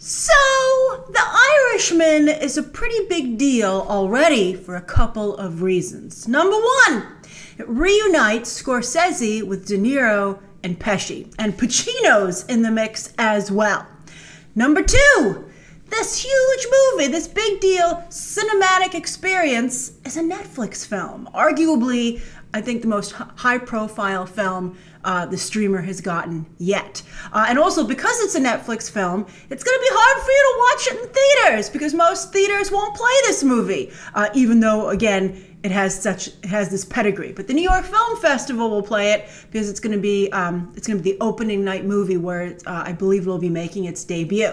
So, The Irishman is a pretty big deal already for a couple of reasons. Number one, it reunites Scorsese with De Niro and Pesci, and Pacino's in the mix as well. Number two, this huge movie, this big deal cinematic experience is a Netflix film. Arguably, I think the most high profile film uh, the streamer has gotten yet. Uh, and also, because it's a Netflix film, it's going to be hard for you to watch it in theaters because most theaters won't play this movie, uh, even though, again, it has such it has this pedigree. But the New York Film Festival will play it because it's going to be um, it's going to be the opening night movie where uh, I believe it will be making its debut.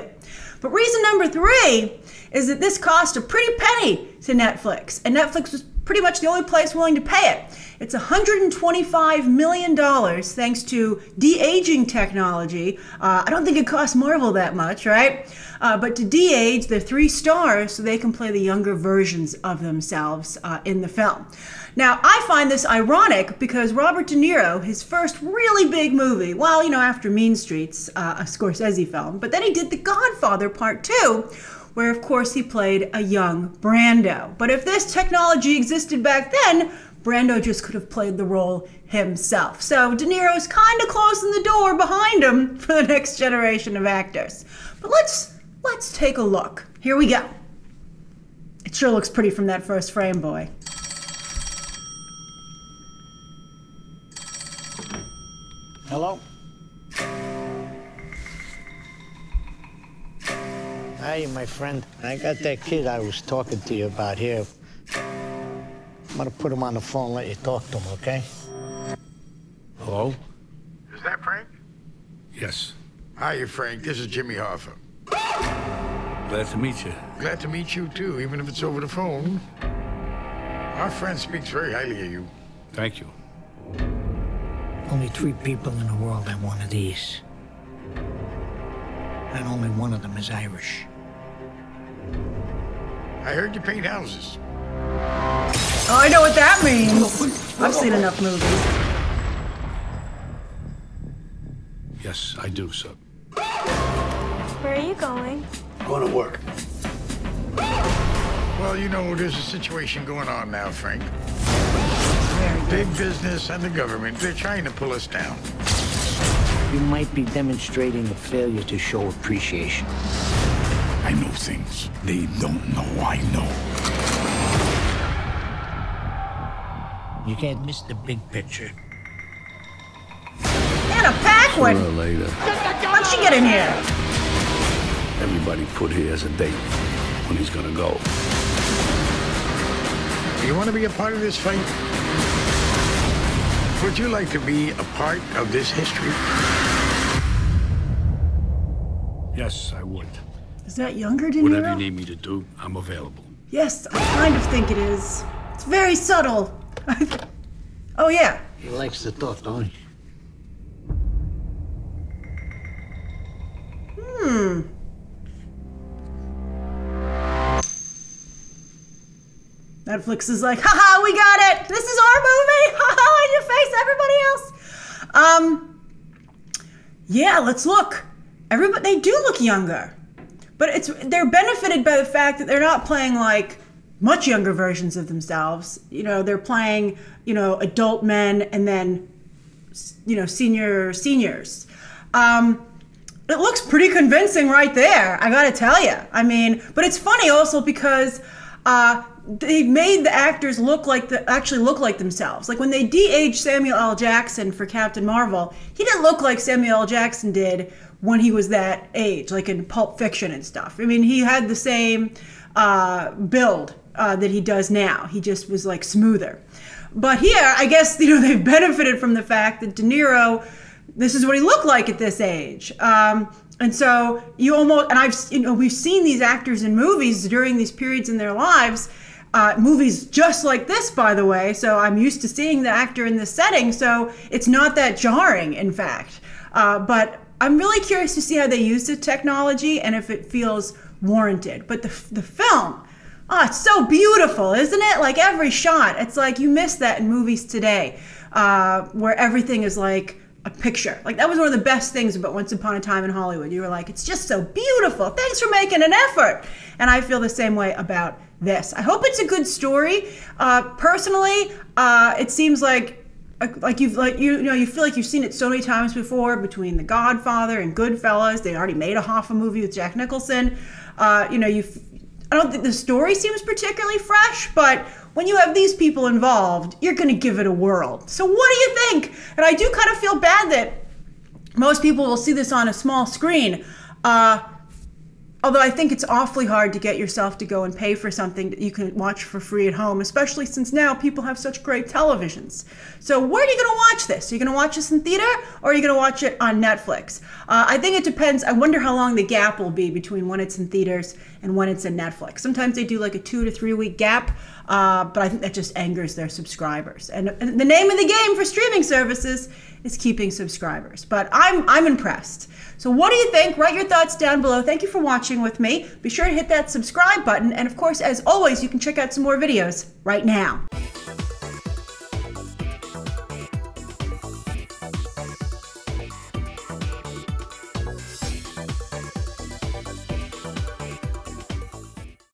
But reason number three is that this cost a pretty penny to Netflix, and Netflix was pretty much the only place willing to pay it. It's $125 million thanks to de aging technology. Uh, I don't think it costs Marvel that much, right? Uh, but to de age, their three stars so they can play the younger versions of themselves uh, in the film. Now, I find this ironic because Robert De Niro, his first really big movie, well, you know, after Mean Streets, uh, a Scorsese film, but then he did The Godfather Part 2 where of course he played a young Brando. But if this technology existed back then, Brando just could have played the role himself. So De Niro's kind of closing the door behind him for the next generation of actors. But let's let's take a look. Here we go. It sure looks pretty from that first frame, boy. Hello? Hi, my friend. I got that kid I was talking to you about here. I'm gonna put him on the phone and let you talk to him, okay? Hello? Is that Frank? Yes. Hi, Frank. This is Jimmy Hoffa. Glad to meet you. Glad to meet you, too, even if it's over the phone. Our friend speaks very highly of you. Thank you. Only three people in the world have one of these. And only one of them is Irish. I heard you paint houses. Oh, I know what that means. I've seen enough movies. Yes, I do, sir. Where are you going? Going to work. Well, you know, there's a situation going on now, Frank. Big business and the government, they're trying to pull us down. You might be demonstrating a failure to show appreciation. I know things they don't know I know. You can't miss the big picture. Anna Paquin. Sooner or later, How'd she get in here? everybody put here as a date when he's gonna go. You want to be a part of this fight? Would you like to be a part of this history? Yes, I would. Is that younger De Niro? Whatever you need me to do, I'm available. Yes, I kind of think it is. It's very subtle. oh, yeah. He likes to talk, don't he? Hmm. Netflix is like, haha, we got it. This is our movie. Haha, in your face, everybody else. Um, yeah, let's look. Everybody, they do look younger, but it's they're benefited by the fact that they're not playing like much younger versions of themselves. You know, they're playing you know adult men and then you know senior seniors. Um, it looks pretty convincing right there. I gotta tell you. I mean, but it's funny also because uh, they made the actors look like the actually look like themselves. Like when they de-aged Samuel L. Jackson for Captain Marvel, he didn't look like Samuel L. Jackson did when he was that age, like in Pulp Fiction and stuff. I mean, he had the same uh, build uh, that he does now. He just was like smoother. But here, I guess you know they've benefited from the fact that De Niro, this is what he looked like at this age. Um, and so you almost and I've you know we've seen these actors in movies during these periods in their lives. Uh, movies just like this, by the way. So I'm used to seeing the actor in this setting, so it's not that jarring, in fact. Uh, but I'm really curious to see how they use the technology and if it feels warranted. But the, the film, oh, it's so beautiful, isn't it? Like every shot, it's like you miss that in movies today, uh, where everything is like a picture. Like that was one of the best things about Once Upon a Time in Hollywood. You were like, it's just so beautiful. Thanks for making an effort. And I feel the same way about this. I hope it's a good story. Uh, personally, uh, it seems like like you've like you, you know you feel like you've seen it so many times before between The Godfather and Goodfellas. They already made a Hoffa movie with Jack Nicholson. Uh, you know you. I don't think the story seems particularly fresh, but when you have these people involved, you're going to give it a whirl. So what do you think? And I do kind of feel bad that most people will see this on a small screen. Uh, Although I think it's awfully hard to get yourself to go and pay for something that you can watch for free at home, especially since now people have such great televisions. So, where are you going to watch this? Are you going to watch this in theater or are you going to watch it on Netflix? Uh, I think it depends. I wonder how long the gap will be between when it's in theaters and when it's in Netflix. Sometimes they do like a two to three week gap, uh, but I think that just angers their subscribers. And, and the name of the game for streaming services is keeping subscribers. But I'm, I'm impressed. So, what do you think? Write your thoughts down below. Thank you for watching with me. Be sure to hit that subscribe button. And of course, as always, you can check out some more videos right now.